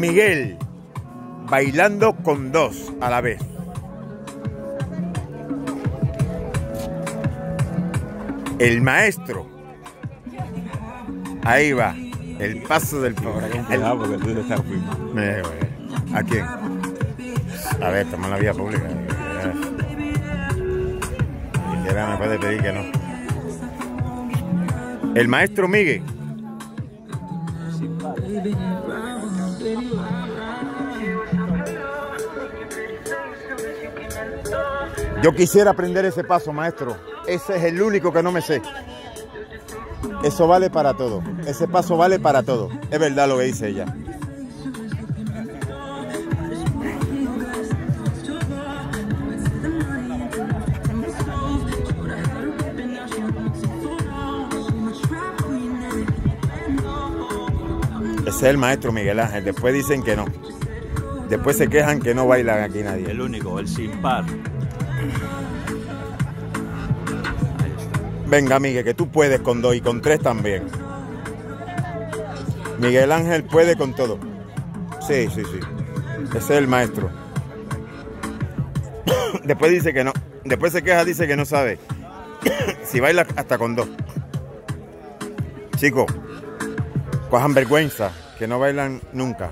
Miguel bailando con dos a la vez. El maestro. Ahí va. El paso del el, ¿A quién? A ver, estamos en la vía pública. Me puede pedir que no. El maestro Miguel. Yo quisiera aprender ese paso, maestro. Ese es el único que no me sé. Eso vale para todo. Ese paso vale para todo. Es verdad lo que dice ella. Ese es el maestro Miguel Ángel. Después dicen que no. Después se quejan que no bailan aquí nadie. El único, el sin par. Venga, Miguel, que tú puedes con dos y con tres también. Miguel Ángel puede con todo. Sí, sí, sí. Ese es el maestro. Después dice que no. Después se queja, dice que no sabe. si baila hasta con dos. Chicos, cojan vergüenza, que no bailan nunca.